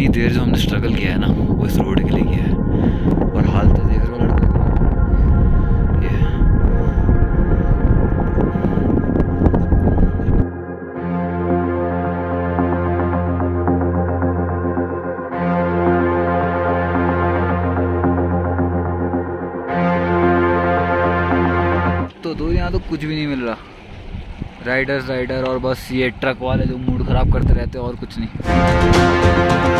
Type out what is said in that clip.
इतनी देर जो हमने स्ट्रगल किया है ना, वो इस रोड के लिए किया है। और हाल तो देख रहे हो तो दो यहाँ तो कुछ भी नहीं मिल रहा। राइडर्स राइडर और बस ये ट्रक वाले जो मूड ख़राब करते रहते हैं और कुछ नहीं।